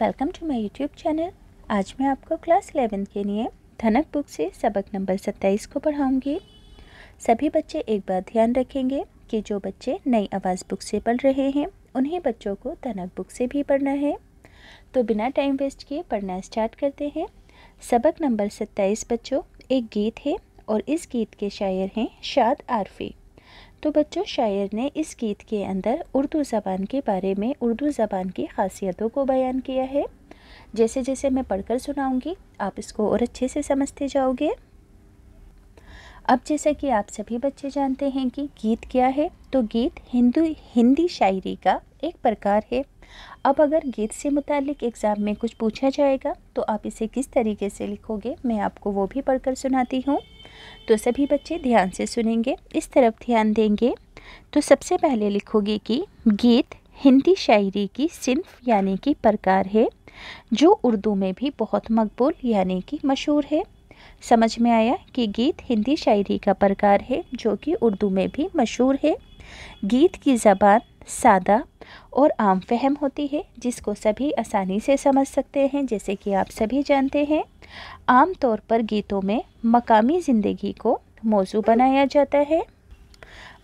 Welcome to my YouTube channel आज मैं आपको क्लास इलेवेंथ के लिए धनक बुक से सबक नंबर सत्ताईस को पढ़ाऊँगी। सभी बच्चे एक बार ध्यान रखेंगे कि जो बच्चे नई आवाज़ बुक से पढ़ रहे हैं, उन्हीं बच्चों को धनक बुक से भी पढ़ना है। तो बिना टाइम वेस्ट किए पढ़ना स्टार्ट करते हैं। सबक नंबर सत्ताईस बच्चों, एक गीत है और इस गीत के शायर हैं शाद आरफी। तो बच्चों, शायर ने इस गीत के अंदर उर्दू ज़बान के बारे में उर्दू ज़बान की खासियतों को बयान किया है। जैसे जैसे मैं पढ़कर सुनाऊँगी, आप इसको और अच्छे से समझते जाओगे। अब जैसा कि आप सभी बच्चे जानते हैं कि गीत क्या है तो गीत हिंदू, हिंदी शायरी का एक प्रकार है। अब अगर गीत से मुतालिक एग्ज़ाम में कुछ पूछा जाएगा तो आप इसे किस तरीके से लिखोगे, मैं आपको वो भी पढ़कर सुनाती हूँ। तो सभी बच्चे ध्यान से सुनेंगे, इस तरफ़ ध्यान देंगे। तो सबसे पहले लिखोगे कि गीत हिंदी शायरी की सिंफ यानी कि प्रकार है, जो उर्दू में भी बहुत मकबूल यानी कि मशहूर है। समझ में आया कि गीत हिंदी शायरी का प्रकार है, जो कि उर्दू में भी मशहूर है। गीत की ज़बान सादा और आम फहम होती है, जिसको सभी आसानी से समझ सकते हैं, जैसे कि आप सभी जानते हैं। आम तौर पर गीतों में मकामी ज़िंदगी को मौजू बनाया जाता है।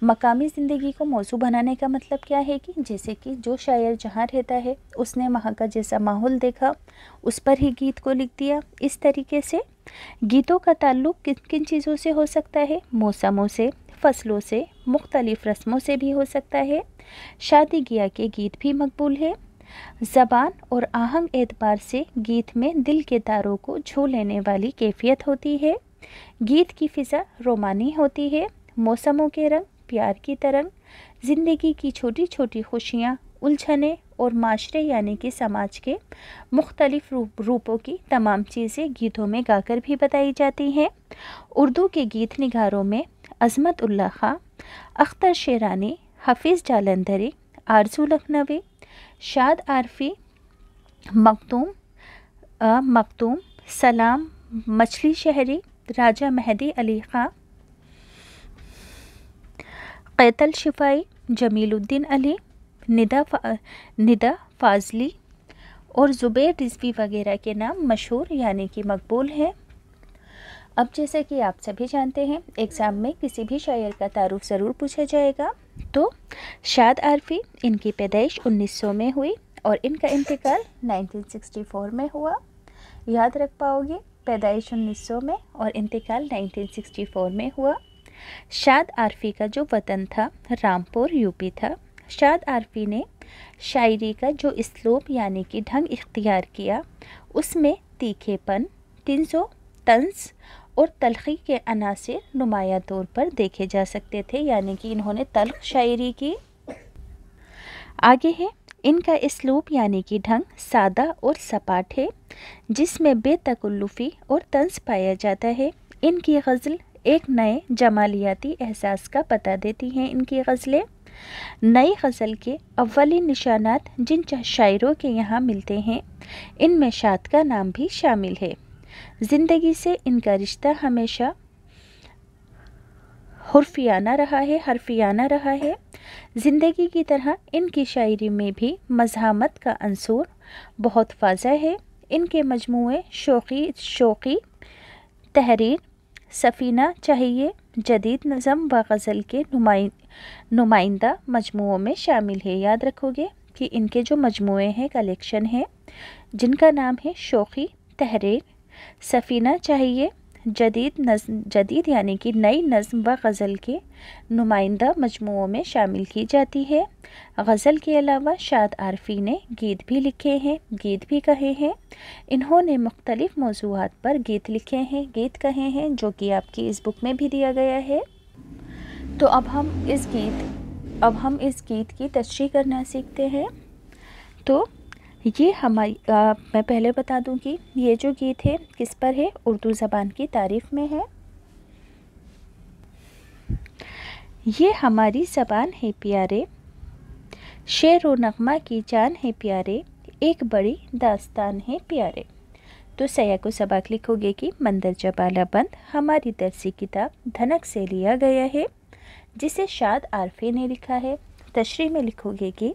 मकामी ज़िंदगी को मौजू बनाने का मतलब क्या है कि जैसे कि जो शायर जहाँ रहता है, उसने वहाँ का जैसा माहौल देखा, उस पर ही गीत को लिख दिया। इस तरीके से गीतों का ताल्लुक किन किन चीज़ों से हो सकता है? मौसमों से, फ़सलों से, मुख्तलिफ़ रस्मों से भी हो सकता है। शादी किया के गीत भी मकबूल है। ज़बान और आहंग एतबार से गीत में दिल के तारों को छू लेने वाली कैफियत होती है। गीत की फ़िज़ा रोमानी होती है। मौसमों के रंग प्यार की तरंग ज़िंदगी की छोटी छोटी खुशियाँ उलझने और माशरे यानी कि समाज के मुख्तलिफ़ रूप, रूपों की तमाम चीज़ें गीतों में गाकर भी बताई जाती हैं। उर्दू के गीत निगारों में अजमत उल्ला खां अख्तर शेरानी हफीज़ जालंधरी आरज़ू लखनवी शाद आरफी मखतूम मखतूम सलाम मछली शहरी राजा मेहदी अली ख़ां कैतल शिफाई जमीलुद्दीन अली निदा फा, निदा फाजली और ज़ुबैर रिजवी वगैरह के नाम मशहूर यानी कि मकबूल हैं। अब जैसे कि आप सभी जानते हैं एग्ज़ाम में किसी भी शायर का तारुफ ज़रूर पूछा जाएगा। तो शाद आरफी इनकी पैदाइश 1900 में हुई और इनका इंतकाल 1964 में हुआ। याद रख पाओगे, पैदाइश 1900 में और इंतकाल 1964 में हुआ। शाद आरफी का जो वतन था, रामपुर, यूपी था। शाद आरफी ने शायरी का जो इसलोब यानी कि ढंग इख्तियार किया, उसमें तीखेपन, तीन सौ तंस और तलखी के अनासर नुमाया तौर पर देखे जा सकते थे, यानी कि इन्होंने तलख शायरी की। आगे है, इनका इसलूब यानी कि ढंग सादा और सपाट है, जिसमें बेतकल्लुफ़ी और तंस पाया जाता है। इनकी गज़ल एक नए जमालियाती एहसास का पता देती हैं इनकी गज़लें। नई गज़ल के अव्वली निशानात जिन शायरों के यहाँ मिलते हैं, इनमें शाद का नाम भी शामिल है। ज़िंदगी से इनका रिश्ता हमेशा हुरफियाना रहा है, हरफियाना रहा है। ज़िंदगी की तरह इनकी शायरी में भी मजहामत का अंसूर बहुत वाजा है। इनके मजमू शौक़ी शौक़ी तहरीर, सफ़ीना चाहिए, जदीद नज़म व गज़ल के नुमाइंदा मजमुओं में शामिल है। याद रखोगे कि इनके जो मजमू हैं, कलेक्शन है, जिनका नाम है शौक़ी तहरीर सफ़ीना चाहिए, जदीद नज़म जदीद यानी कि नई नज़म व गज़ल के नुमाइंदा मजमुओं में शामिल की जाती है। गज़ल के अलावा शाद आरफी ने गीत भी लिखे हैं, गीत भी कहे हैं। इन्होंने मुख्तलिफ़ मौजूद पर गीत लिखे हैं, गीत कहे हैं, जो कि आपकी इस बुक में भी दिया गया है। तो अब हम इस गीत, अब हम इस गीत की तशरी करना सीखते हैं। तो ये हमारी मैं पहले बता दूँ कि ये जो गीत है, किस पर है? उर्दू ज़बान की तारीफ़ में है। ये हमारी ज़बान है प्यारे। शेर व नगमा की जान है प्यारे। एक बड़ी दास्तान है प्यारे। तो सया को सबक लिखोगे कि मंदर जबाला बंद, हमारी दरसी किताब धनक से लिया गया है, जिसे शाद आरफे ने लिखा है। तशरी में लिखोगे कि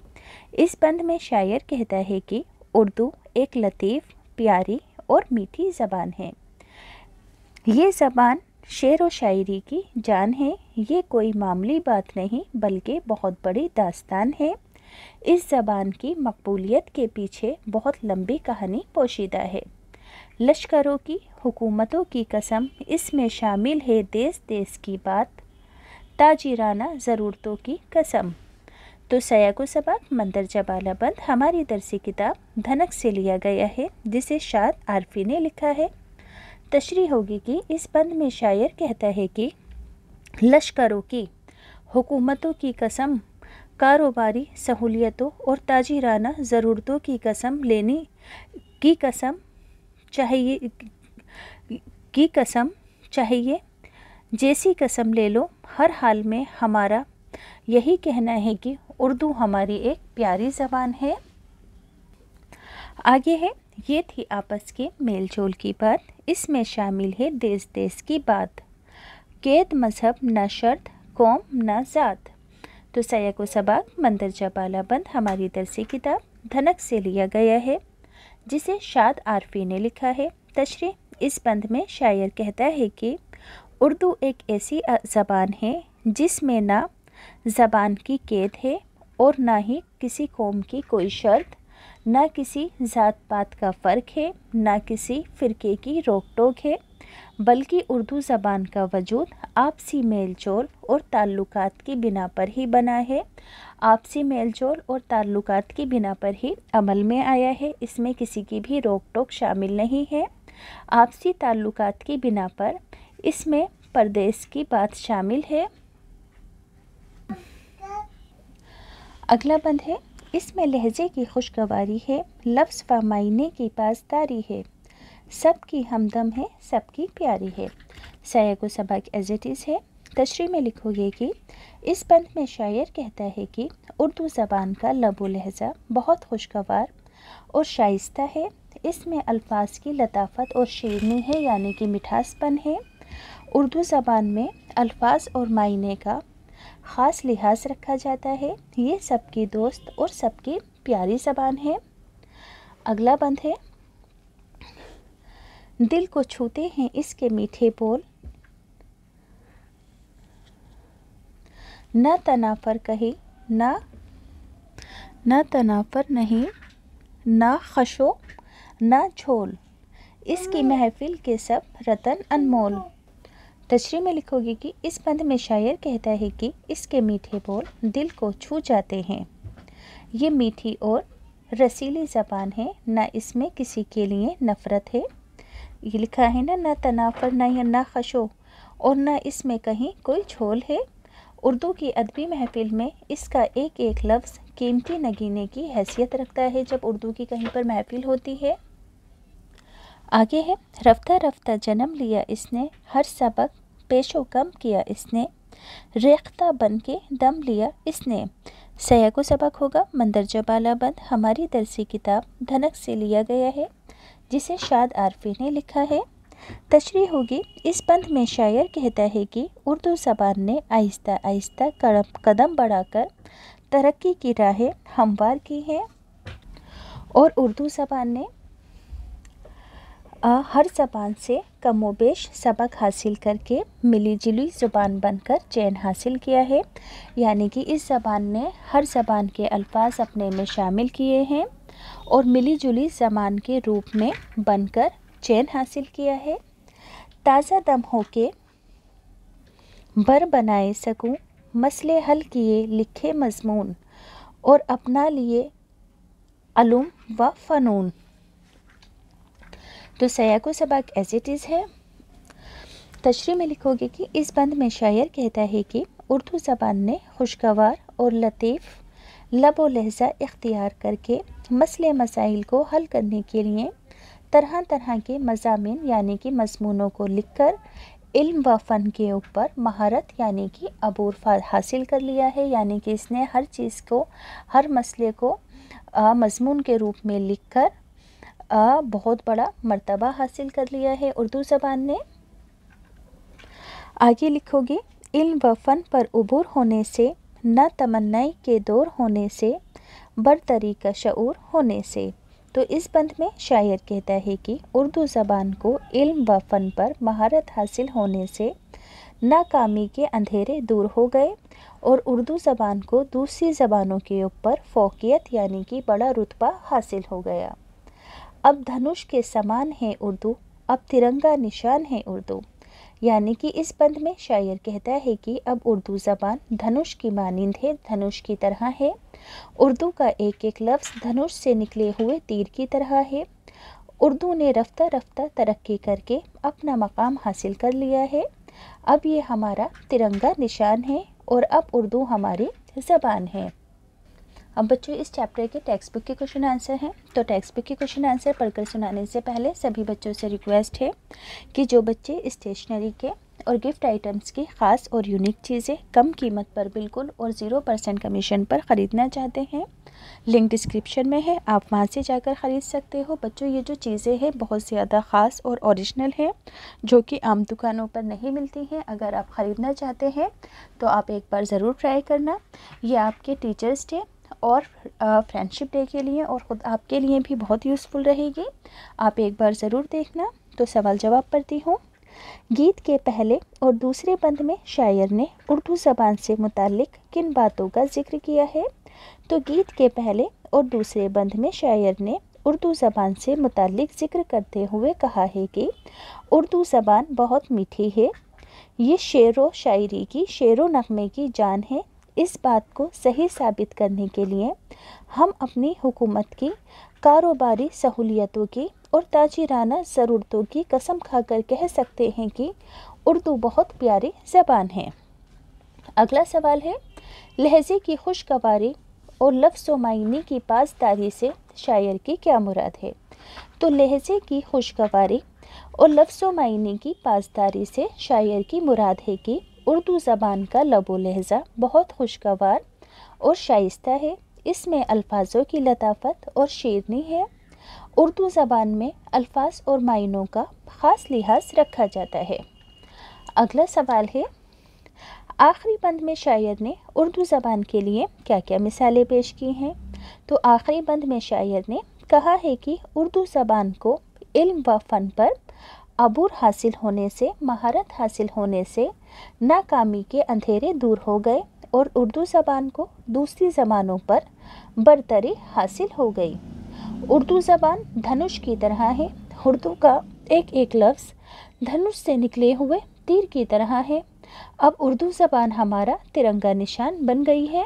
इस बंद में शायर कहता है कि उर्दू एक लतीफ़, प्यारी और मीठी ज़बान है। ये ज़बान शेर व शायरी की जान है। ये कोई मामूली बात नहीं, बल्कि बहुत बड़ी दास्तान है। इस ज़बान की मकबूलियत के पीछे बहुत लंबी कहानी पोशीदा है। लश्करों की, हुकूमतों की कसम, इसमें शामिल है देश देश की बात, ताजिराना ज़रूरतों की कसम। तो सयाको सबक मंदरजा जबाला बंद, हमारी दरसी किताब, धनक से लिया गया है, जिसे शाद आरफी ने लिखा है। तशरी होगी कि इस बंद में शायर कहता है कि, लश्करों की, हुकूमतों की कसम, कारोबारी सहूलियतों और ताजिराना ज़रूरतों की कसम लेने की कसम चाहिए, की कसम चाहिए, जैसी कसम ले लो, हर हाल में हमारा यही कहना है कि उर्दू हमारी एक प्यारी ज़बान है। आगे है, ये थी आपस के मेल जोल की बात। इसमें शामिल है देश देश की बात। कैद मज़हब न शर्त, कौम न ज़ात। तो सयाको सबाक मंदिर जबाला बंद, हमारी दरसी किताब, धनक से लिया गया है, जिसे शाद आरफी ने लिखा है। तशरी, इस बंद में शायर कहता है कि, उर्दू एक ऐसी ज़बान है, जिसमें ना ज़बान की कैद है और ना ही किसी कौम की कोई शर्त, ना किसी ज़ात पात का फ़र्क है, ना किसी फ़िरके की रोक टोक है, बल्कि उर्दू ज़बान का वजूद आपसी मेल जोल और ताल्लुकात की बिना पर ही बना है। आपसी मेल जोल और ताल्लुकात की बिना पर ही अमल में आया है, इसमें किसी की भी रोक टोक शामिल नहीं है। आपसी ताल्लुकात की बिना पर इसमें परदेश की बात शामिल है। अगला बंद है। इसमें लहजे की खुशगवारी है। लफ्ज़ व मायने की पासदारी है। सबकी हमदम है, सबकी प्यारी है। सयाको सबक एज इट इज़ है। तशरी में लिखोगे कि इस बंद में शायर कहता है कि उर्दू ज़बान का लबो लहजा बहुत खुशगवार और शाइस्ता है। इसमें अल्फाज की लताफत और शेरनी है, यानी कि मिठासपन है। उर्दू ज़बान में अल्फाज और मायने का ख़ास लिहाज रखा जाता है। ये सबकी दोस्त और सबकी प्यारी ज़बान है। अगला बंद है। दिल को छूते हैं इसके मीठे बोल। न तनाफर कही, न न तनाफर नहीं, ना खशो, ना झोल। इसकी महफिल के सब रतन अनमोल। तशरी में लिखोगे कि इस बंद में शायर कहता है कि इसके मीठे बोल दिल को छू जाते हैं। ये मीठी और रसीली ज़बान है, ना इसमें किसी के लिए नफ़रत है। ये लिखा है ना ना तनाफर, ना या ना खशो, और ना इसमें कहीं कोई झोल है। उर्दू की अदबी महफिल में इसका एक एक लफ्ज़ कीमती नगीने की हैसियत रखता है जब उर्दू की कहीं पर महफिल होती है। आगे है, रफ्ता रफ्ता जन्म लिया इसने, हर सबक पेशो कम किया इसने। रेख्ता बन के दम लिया इसने। सयाको सबक होगा मंदरजा बाला बंद, हमारी दरसी किताब धनक से लिया गया है, जिसे शाद आरफी ने लिखा है। तशरी होगी, इस बंद में शायर कहता है कि उर्दू ज़बान ने आहिस्ता आहिस्ता कदम बढ़ाकर तरक्की की राहें हमवार की हैं। और उर्दू ज़बान ने आ, हर ज़बान से कमोबेश सबक हासिल करके मिली जुली ज़ुबान बनकर चैन हासिल किया है। यानी कि इस ज़बान ने हर ज़बान के अल्फाज अपने में शामिल किए हैं और मिली जुली ज़बान के रूप में बनकर चैन हासिल किया है। ताज़ा दम हो के बर बनाए सकूँ मसले हल किए लिखे मजमून और अपना लिए अलूम व फ़नून। तो सयाको सबक एज इट इज़ है। तशरी में लिखोगे कि इस बंद में शायर कहता है कि उर्दू ज़बान ने खुशगवार और लतीफ़, लब व लहजा इख्तियार करके मसले मसाइल को हल करने के लिए तरह तरह के मजामी यानी कि मजमूनों को लिख कर इल्म व फ़न के ऊपर महारत यानी कि अबूर हासिल कर लिया है। यानी कि इसने हर चीज़ को, हर मसले को मजमून के रूप में लिख कर आ, बहुत बड़ा मर्तबा हासिल कर लिया है उर्दू ज़बान ने। आगे लिखोगे इल्म व फ़न पर उबूर होने से न तमन्नाई के दौर होने से बरतरी का शूर होने से। तो इस बंद में शायर कहता है कि उर्दू ज़बान को इल्म व फ़न पर महारत हासिल होने से नाकामी के अंधेरे दूर हो गए और उर्दू ज़बान को दूसरी ज़बानों के ऊपर फोकियत यानी कि बड़ा रुतबा हासिल हो गया। अब धनुष के समान है उर्दू, अब तिरंगा निशान है उर्दू। यानी कि इस बंद में शायर कहता है कि अब उर्दू ज़बान धनुष की मानंद है, धनुष की तरह है। उर्दू का एक एक लफ्ज़ धनुष से निकले हुए तीर की तरह है। उर्दू ने रफ्ता रफ्ता तरक्की करके अपना मकाम हासिल कर लिया है। अब ये हमारा तिरंगा निशान है और अब उर्दू हमारी ज़बान है। अब बच्चों, इस चैप्टर के टेक्स्ट बुक के क्वेश्चन आंसर हैं। तो टेक्स्ट बुक के क्वेश्चन आंसर पढ़कर सुनाने से पहले सभी बच्चों से रिक्वेस्ट है कि जो बच्चे स्टेशनरी के और गिफ्ट आइटम्स की ख़ास और यूनिक चीज़ें कम कीमत पर बिल्कुल और ज़ीरो परसेंट कमीशन पर ख़रीदना चाहते हैं लिंक डिस्क्रिप्शन में है, आप वहाँ से जाकर ख़रीद सकते हो। बच्चों, ये जो चीज़ें हैं, बहुत ज़्यादा ख़ास और ओरिजिनल हैं, जो कि आम दुकानों पर नहीं मिलती हैं। अगर आप ख़रीदना चाहते हैं तो आप एक बार ज़रूर ट्राई करना। ये आपके टीचर्स डे और फ्रेंडशिप डे के लिए और ख़ुद आपके लिए भी बहुत यूज़फुल रहेगी। आप एक बार ज़रूर देखना। तो सवाल जवाब पढ़ती हूँ। गीत के पहले और दूसरे बंद में शायर ने उर्दू ज़बान से मुतक़ किन बातों का ज़िक्र किया है? तो गीत के पहले और दूसरे बंद में शायर ने उर्दू ज़बान से मुतक़ ज़िक्र करते हुए कहा है कि उर्दू ज़बान बहुत मीठी है। ये शेर व शायरी की, शेर व नगमे की जान है। इस बात को सही साबित करने के लिए हम अपनी हुकूमत की, कारोबारी सहूलियतों की और ताजिराना ज़रूरतों की कसम खाकर कह सकते हैं कि उर्दू बहुत प्यारी ज़बान है। अगला सवाल है, लहजे की खुशगवारी और लफ्ज़ मायने की पासदारी से शायर की क्या मुराद है? तो लहजे की खुशगवारी और लफ्ज़ मायने की पासदारी से शायर की मुराद है कि उर्दू ज़बान का लबो लहजा बहुत खुशगवार और शाइस्ता है। इसमें अल्फाजों की लताफत और शेरनी है। उर्दू ज़बान में अल्फाज और मायनों का ख़ास लिहाज रखा जाता है। अगला सवाल है, आखिरी बंद में शायर ने उर्दू ज़बान के लिए क्या क्या मिसालें पेश की हैं? तो आखिरी बंद में शायर ने कहा है कि उर्दू ज़बान को इल्म व फ़न पर अबूर हासिल होने से, महारत हासिल होने से, नाकामी के अंधेरे दूर हो गए और उर्दू ज़बान को दूसरी ज़बानों पर बरतरी हासिल हो गई। उर्दू ज़बान धनुष की तरह है। उर्दू का एक एक लफ्ज़ धनुष से निकले हुए तीर की तरह है। अब उर्दू ज़बान हमारा तिरंगा निशान बन गई है।